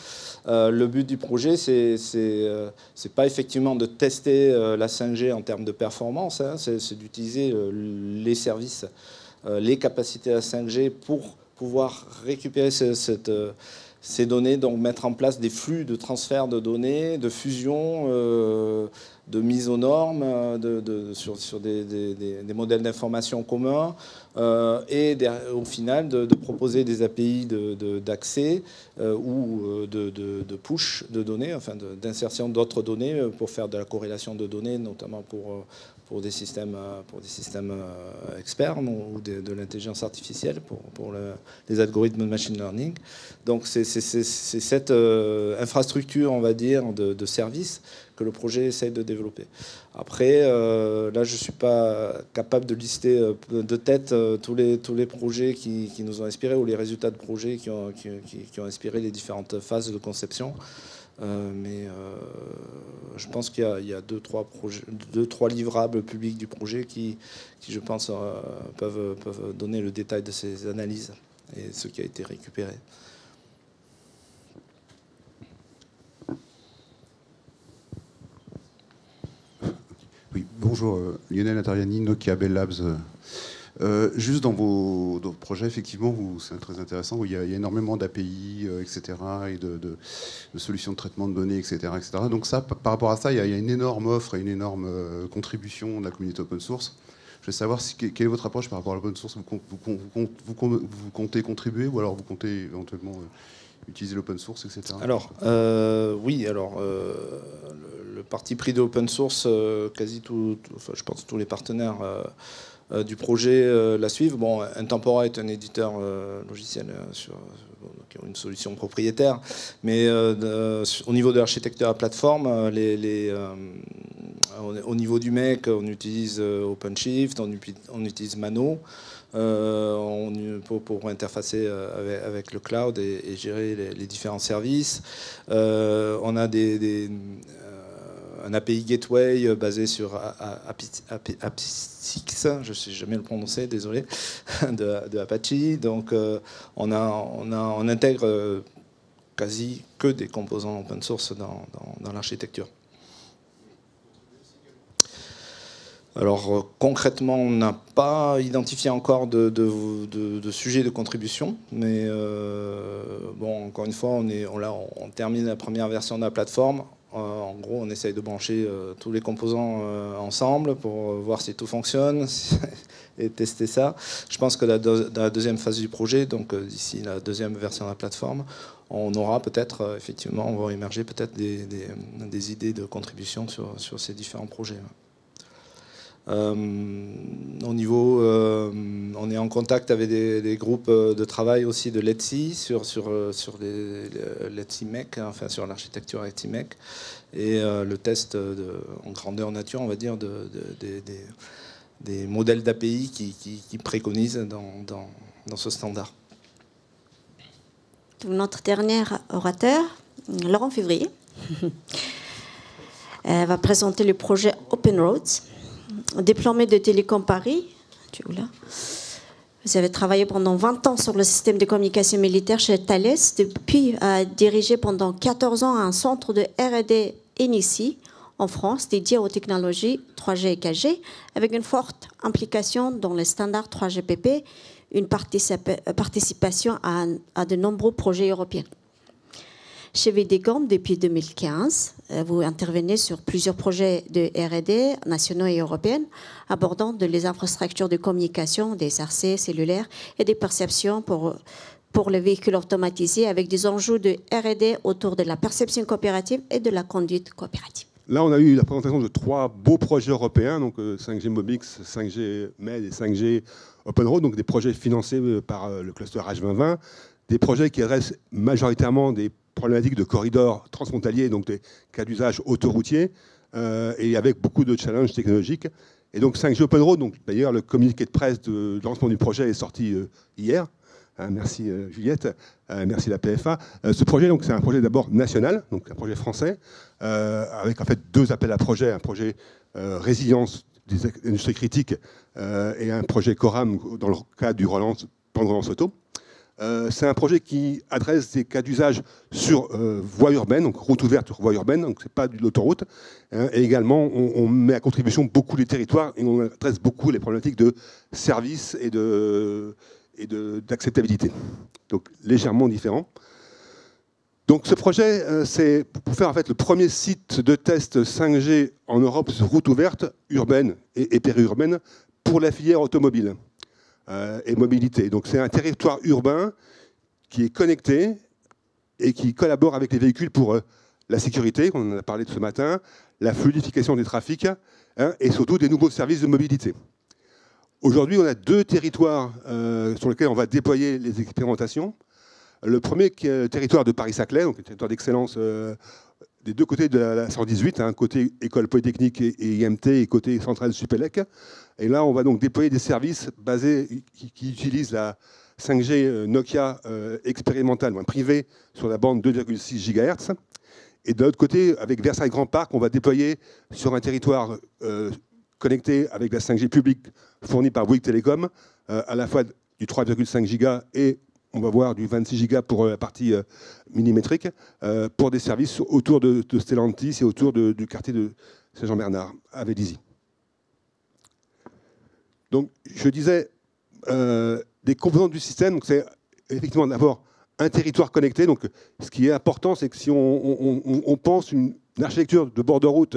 le but du projet, c'est n'est pas effectivement de tester la 5G en termes de performance, hein, c'est d'utiliser les services, les capacités à 5G pour pouvoir récupérer cette, ces données, donc mettre en place des flux de transfert de données, de fusion, de mise aux normes, euh, sur, des, modèles d'information communs, euh, et au final de, proposer des API d'accès euh, ou de, push de données, enfin d'insertion d'autres données pour faire de la corrélation de données, notamment pour, pour des systèmes, pour des systèmes experts ou de, l'intelligence artificielle, pour, pour les algorithmes de machine learning. Donc c'est cette infrastructure, on va dire, de, services que le projet essaye de développer. Après, euh, là, je ne suis pas capable de lister euh, de tête euh, tous, les, tous les projets qui, nous ont inspirés ou les résultats de projets qui qui, ont inspiré les différentes phases de conception. Mais je pense qu'il y, a, deux, trois projets, deux, trois livrables publics du projet qui, je pense, peuvent, peuvent donner le détail de ces analyses et ce qui a été récupéré. Oui, bonjour, euh, Lionel Atariani, Nokia Bell Labs. Euh, juste dans vos, projets, effectivement, c'est très intéressant, il y a, énormément d'API, etc., et de, solutions de traitement de données, etc. etc. Donc ça, par rapport à ça, il y, a, une énorme offre et une énorme euh, contribution de la communauté open source. Je veux savoir quelle est votre approche par rapport à l'open source? Vous, comptez contribuer ou alors vous comptez éventuellement utiliser l'open source, etc. Alors, oui, alors le parti pris de l'open source, euh, quasi tout, je pense tous les partenaires euh, euh, du projet la suivent. Bon, Intempora est un éditeur logiciel sur, une solution propriétaire, mais au niveau de l'architecture à plateforme, au niveau du MEC, on utilise OpenShift, on, utilise Mano. pour, interfacer avec, le cloud et, gérer les, différents services. on a des, un API Gateway euh, basé sur Apsix, je ne sais jamais le prononcer, désolé, de, Apache. Donc euh, on, a, on, intègre euh, quasi que des composants open source dans, l'architecture. Alors concrètement, on n'a pas identifié encore de, de, sujet de contribution, mais bon, encore une fois, on, est, on, termine la première version de la plateforme. Euh, en gros, on essaye de brancher euh, tous les composants euh, ensemble pour voir si tout fonctionne et tester ça. Je pense que dans la deuxième phase du projet, donc d'ici la deuxième version de la plateforme, on aura peut-être, effectivement, on va émerger peut-être des, idées de contribution sur, sur ces différents projets. Euh, au niveau, euh, on est en contact avec des, groupes de travail aussi de l'ETSI sur, sur, sur l'ETSI MEC, hein, enfin sur l'architecture l'ETSI MEC, et euh, le test de, en grandeur nature, on va dire, de, des modèles d'API qui, qui, préconisent dans, dans, dans, ce standard. Notre dernier orateur, Laurent Février, va présenter le projet Open Roads diplômé de Télécom Paris. Vous avez travaillé pendant 20 ans sur le système de communication militaire chez Thales, depuis euh, dirigé pendant 14 ans un centre de R&D Inici en France dédié aux technologies 3G et 4G, avec une forte implication dans les standards 3GPP, une participation à, à de nombreux projets européens. Chez VDGAM, depuis 2015, euh, vous intervenez sur plusieurs projets de R&D nationaux et européens abordant de les infrastructures de communication, des RC cellulaires et des perceptions pour, pour les véhicules automatisés avec des enjeux de R&D autour de la perception coopérative et de la conduite coopérative. Là, on a eu la présentation de trois beaux projets européens, donc 5G euh, Mobix, 5G MED et 5G Open Road, donc des projets financés euh, par le cluster H2020, des projets qui adressent majoritairement des problématique de corridors transfrontaliers, donc des cas d'usage autoroutiers, euh, et avec beaucoup de challenges technologiques. Et donc 5G Open Road, d'ailleurs le communiqué de presse de, lancement du projet est sorti euh, hier. Hein, merci euh, Juliette, merci la PFA. ce projet, c'est un projet d'abord national, donc un projet français, avec en fait deux appels à projet, un projet résilience des industries critiques et un projet Coram dans le cadre du relance, plan de relance auto. Euh, c'est un projet qui adresse des cas d'usage sur euh, voie urbaine, donc route ouverte sur voie urbaine, donc c'est pas de l'autoroute. Hein, et également, on, met à contribution beaucoup les territoires et on adresse beaucoup les problématiques de services et d'acceptabilité. Donc légèrement différent. Donc ce projet, euh, c'est pour faire en fait le premier site de test 5G en Europe sur route ouverte, urbaine et, périurbaine, pour la filière automobile et mobilité. Donc c'est un territoire urbain qui est connecté et qui collabore avec les véhicules pour euh, la sécurité, on en a parlé ce matin, la fluidification des trafics hein, et surtout des nouveaux services de mobilité. Aujourd'hui, on a deux territoires sur lesquels on va déployer les expérimentations. Le premier territoire de Paris-Saclay, donc un territoire d'excellence euh, des deux côtés de la 118, hein, côté école polytechnique et, IMT et côté centrale Supélec. Et là, on va donc déployer des services basés qui, utilisent la 5G euh, Nokia euh, expérimentale, privée, sur la bande 2,6 GHz. Et de l'autre côté, avec Versailles Grand Parc, on va déployer sur un territoire connecté avec la 5G publique fournie par Bouygues Télécom, à la fois du 3,5 GHz et on va voir du 26 gigas pour euh, la partie euh, millimétrique, euh, pour des services autour de, Stellantis et autour du quartier de Saint-Jean-Bernard, à Vélizy. Donc, je disais, des composants du système, c'est effectivement d'abord un territoire connecté. Donc, ce qui est important, c'est que si on, pense une, architecture de bord de route,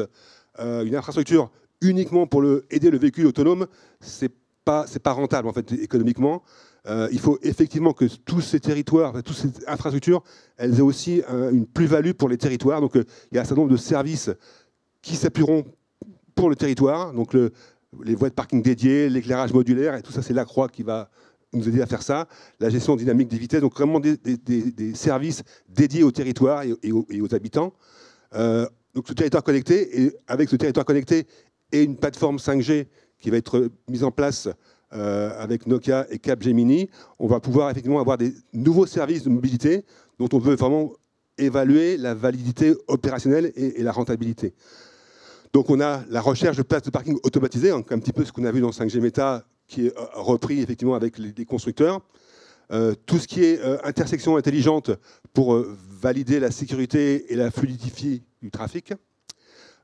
une infrastructure uniquement pour aider le véhicule autonome, c'est pas, pas rentable en fait économiquement. Euh, il faut effectivement que tous ces territoires, toutes ces infrastructures, elles aient aussi une plus-value pour les territoires. Donc euh, il y a un certain nombre de services qui s'appuieront pour le territoire. Donc les voies de parking dédiées, l'éclairage modulaire, et tout ça, c'est la croix qui va nous aider à faire ça. La gestion dynamique des vitesses, donc vraiment des, services dédiés au territoire et, aux, habitants. Euh, donc ce territoire connecté, et avec ce territoire connecté et une plateforme 5G qui va être mise en place euh, avec Nokia et Capgemini, on va pouvoir effectivement avoir des nouveaux services de mobilité dont on peut vraiment évaluer la validité opérationnelle et, la rentabilité. Donc on a la recherche de places de parking automatisées, un petit peu ce qu'on a vu dans 5G Meta, qui est euh, repris effectivement avec les, constructeurs. Euh, tout ce qui est intersection intelligente pour valider la sécurité et la fluidifier du trafic.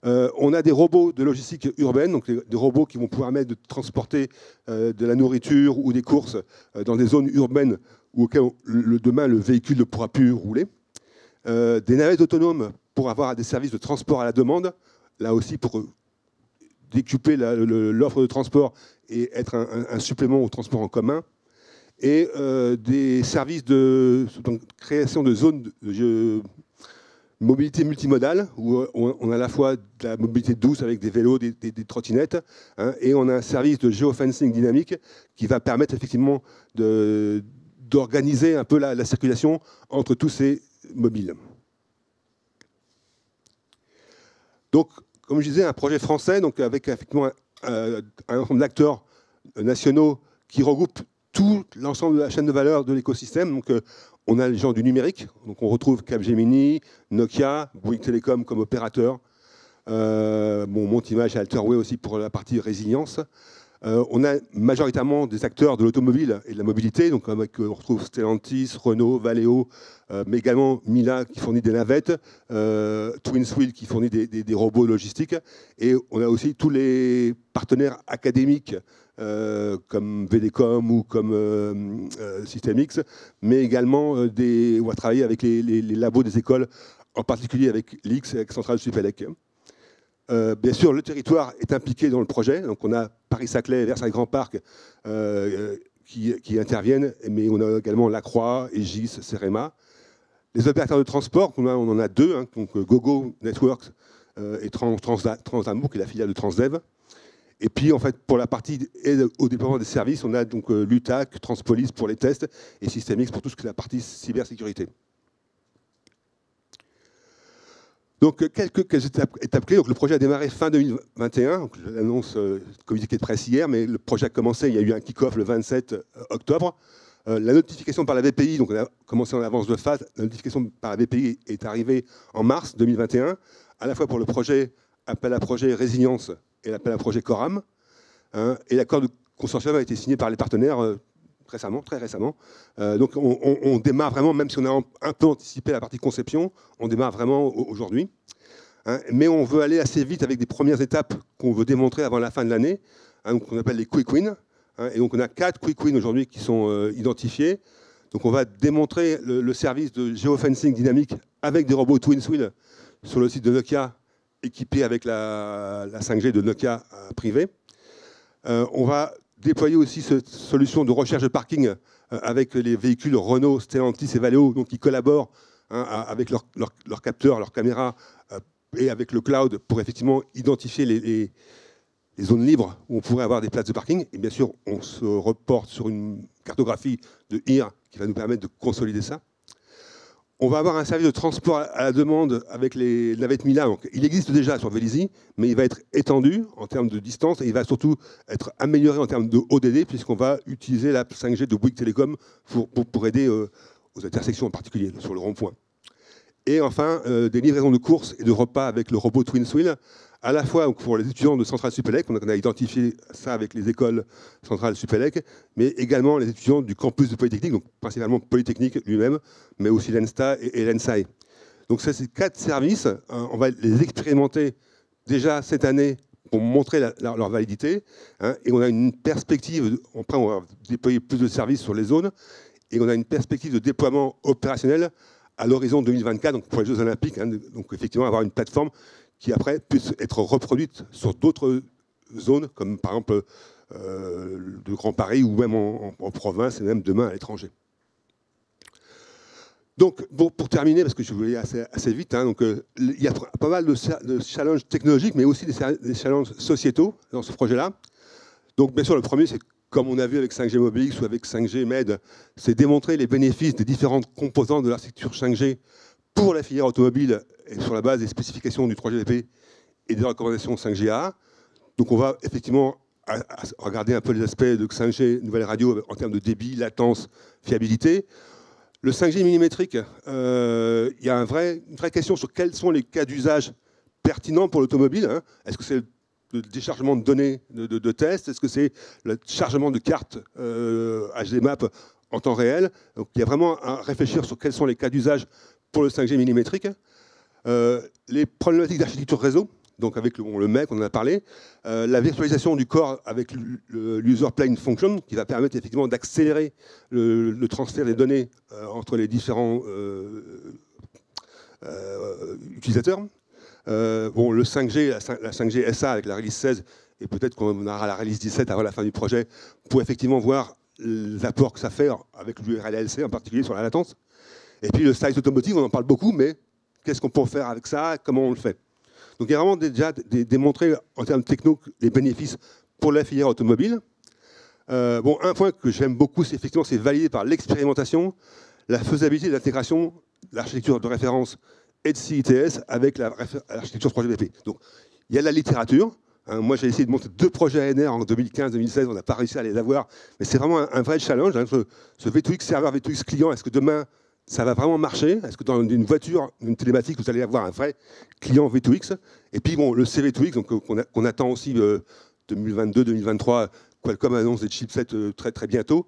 Euh, on a des robots de logistique urbaine, donc des robots qui vont permettre de transporter euh, de la nourriture ou des courses euh, dans des zones urbaines où demain le véhicule ne pourra plus rouler. des navettes autonomes pour avoir des services de transport à la demande, là aussi pour décuper l'offre de transport et être un, supplément au transport en commun. Et des services de création de zones mobilité multimodale, où euh, on a à la fois de la mobilité douce avec des vélos, des, trottinettes, hein, et on a un service de geofencing dynamique qui va permettre effectivement d'organiser un peu la, circulation entre tous ces mobiles. Donc, comme je disais, un projet français, donc avec effectivement un, un ensemble d'acteurs nationaux qui regroupent tout l'ensemble de la chaîne de valeur de l'écosystème. Euh, on a les gens du numérique, donc on retrouve Capgemini, Nokia, Bouygues Telecom comme opérateur, euh, bon, Montimage et Alterway aussi pour la partie résilience. Euh, on a majoritairement des acteurs de l'automobile et de la mobilité, donc avec, euh, on retrouve Stellantis, Renault, Valeo, mais également Mila qui fournit des navettes, Twinswheel qui fournit des, robots logistiques, et on a aussi tous les partenaires académiques euh, comme VDCom ou comme euh, euh, Systemix, mais également on va travailler avec les, labos des écoles, en particulier avec l'X et avec Centrale Supélec. Bien sûr, le territoire est impliqué dans le projet. Donc, on a Paris-Saclay, Versailles Grand Parc qui, interviennent, mais on a également Lacroix, Egis, Cerema. Les opérateurs de transport, on, en a deux, hein, donc GoGo Networks et Trans, Transamour, qui est la filiale de Transdev. Et puis, en fait, pour la partie aide au déploiement des services, on a donc euh, l'UTAC, Transpolis pour les tests et Systemix pour tout ce qui est la partie cybersécurité. Donc, euh, quelques, étapes, clés. Donc, le projet a démarré fin 2021. L'annonce euh, communiqué de presse hier, mais le projet a commencé. Il y a eu un kick-off le 27 octobre. la notification par la BPI, donc on a commencé en avance de phase. La notification par la BPI est arrivée en mars 2021, à la fois pour le projet appel à projet résilience et l'appel à projet Coram. Hein, et l'accord de consortium a été signé par les partenaires euh, très récemment. Euh, donc on, démarre vraiment, même si on a un peu anticipé la partie conception, on démarre vraiment aujourd'hui. Hein, mais on veut aller assez vite avec des premières étapes qu'on veut démontrer avant la fin de l'année, hein, qu'on appelle les quick wins. et donc on a quatre quick wins aujourd'hui qui sont euh, identifiés. Donc on va démontrer le, service de geofencing dynamique avec des robots Twin Wheel sur le site de Nokia, équipés avec la, 5G de Nokia euh, privée. On va déployer aussi cette solution de recherche de parking euh, avec les véhicules Renault, Stellantis et Valeo, donc qui collaborent hein, avec leurs leur, capteurs, leurs caméras et avec le cloud pour effectivement identifier les, zones libres où on pourrait avoir des places de parking. Et bien sûr, on se reporte sur une cartographie de IR qui va nous permettre de consolider ça. On va avoir un service de transport à la demande avec les navettes Mila. Il existe déjà sur Vélizy, mais il va être étendu en termes de distance et il va surtout être amélioré en termes de ODD, puisqu'on va utiliser la 5G de Bouygues pour, pour, aider euh, aux intersections en particulier, sur le rond-point. Et enfin, euh, des livraisons de courses et de repas avec le robot Twin Wheel, à la fois pour les étudiants de Centrale Supélec, on a identifié ça avec les écoles Centrale Supélec, mais également les étudiants du campus de Polytechnique, donc principalement Polytechnique lui-même, mais aussi l'ENSTA et, l'ENSAE. Donc ces quatre services, hein, on va les expérimenter déjà cette année pour montrer leur validité, hein, et on a une perspective, après on va déployer plus de services sur les zones, et on a une perspective de déploiement opérationnel à l'horizon 2024, donc pour les Jeux Olympiques, hein, donc effectivement avoir une plateforme qui après puisse être reproduite sur d'autres zones, comme par exemple euh, le Grand Paris ou même en, province et même demain à l'étranger. Donc, pour terminer, parce que je voulais assez, assez vite, hein, donc, euh, il y a pas mal de, challenges technologiques, mais aussi des, challenges sociétaux dans ce projet-là. Donc, bien sûr, le premier, c'est comme on a vu avec 5G Mobix ou avec 5G Med, c'est démontrer les bénéfices des différentes composantes de l'architecture 5G pour la filière automobile et sur la base des spécifications du 3GPP et des recommandations 5GA. Donc on va effectivement regarder un peu les aspects de 5G, nouvelle radio, en termes de débit, latence, fiabilité. Le 5G millimétrique, euh, il y a une vraie question sur quels sont les cas d'usage pertinents pour l'automobile. Hein. Est-ce que c'est le déchargement de données de, de, test Est-ce que c'est le chargement de cartes euh, HDMAP en temps réel? Donc il y a vraiment à réfléchir sur quels sont les cas d'usage pour le 5G millimétrique. Euh, les problématiques d'architecture réseau, donc avec le, MEC, on en a parlé, euh, la virtualisation du corps avec l'user plane function, qui va permettre effectivement d'accélérer le, transfert des données euh, entre les différents utilisateurs. Bon, le 5G, la, 5G SA avec la release 16, et peut-être qu'on aura la release 17 avant la fin du projet, pour effectivement voir les apports que ça fait avec l'URLLC en particulier sur la latence. Et puis le size automotive, on en parle beaucoup, mais qu'est-ce qu'on peut faire avec ça? Comment on le fait? Donc il y a vraiment déjà démontré en termes techno les bénéfices pour la filière automobile. Euh, bon, un point que j'aime beaucoup, c'est effectivement c'est validé par l'expérimentation, la faisabilité de l'architecture de référence et CITS avec l'architecture 3GPP. Donc il y a la littérature. Hein. moi, j'ai essayé de monter deux projets ANR en 2015-2016, on n'a pas réussi à les avoir, mais c'est vraiment un, vrai challenge. Hein, ce, ce V2X serveur, V2X client, est-ce que demain ça va vraiment marcher? Est-ce que dans une voiture, une télématique, vous allez avoir un vrai client V2X Et puis bon, le CV2X, donc euh, qu'on attend aussi 2022-2023, euh, Qualcomm annonce des chipsets euh, très très bientôt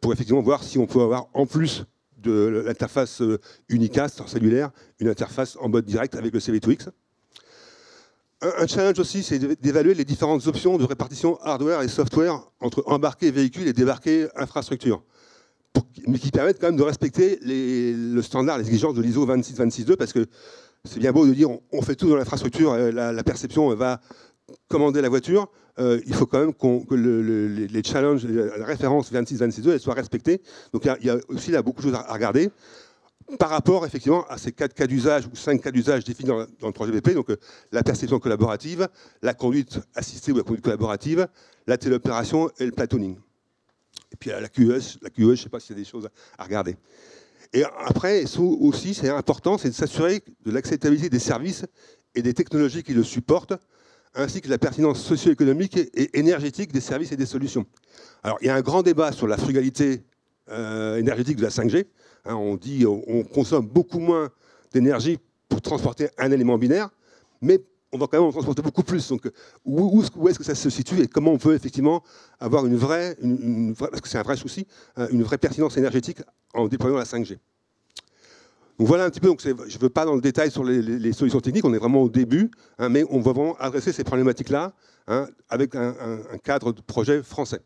pour effectivement voir si on peut avoir en plus de l'interface unicast cellulaire, une interface en mode direct avec le CV2X. Un, challenge aussi, c'est d'évaluer les différentes options de répartition hardware et software entre embarquer véhicule et débarquer infrastructure mais qui permettent quand même de respecter le standard, les exigences de l'ISO 26262, parce que c'est bien beau de dire on, fait tout dans l'infrastructure, euh, la, perception va commander la voiture. Euh, il faut quand même que les, challenges, la référence 26262, elle soit respectée. Donc il y, a aussi là beaucoup de choses à, regarder par rapport effectivement à ces quatre cas d'usage ou cinq cas d'usage définis dans, le projet BP, donc euh, la perception collaborative, la conduite assistée ou la conduite collaborative, la téléopération et le platooning. Et puis la QES, la QES, je ne sais pas s'il y a des choses à regarder. Et après, aussi, c'est important, c'est de s'assurer de l'acceptabilité des services et des technologies qui le supportent, ainsi que la pertinence socio-économique et énergétique des services et des solutions. Alors, il y a un grand débat sur la frugalité euh, énergétique de la 5G. Hein, on dit on consomme beaucoup moins d'énergie pour transporter un élément binaire, mais on va quand même en transporter beaucoup plus. Donc, où, est-ce que ça se situe et comment on peut effectivement avoir une parce que c'est un vrai souci, euh, une vraie pertinence énergétique en déployant la 5G. Donc voilà un petit peu, donc je ne veux pas dans le détail sur les, solutions techniques, on est vraiment au début, hein, mais on va vraiment adresser ces problématiques-là hein, avec un, cadre de projet français.